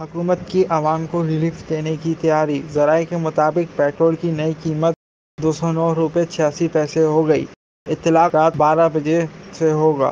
हुकूमत की आवाम को रिलीफ देने की तैयारी। जराये के मुताबिक पेट्रोल की नई कीमत दो सौ नौ रुपये छियासी पैसे हो गई। इतलाक़ रात बारह बजे से होगा।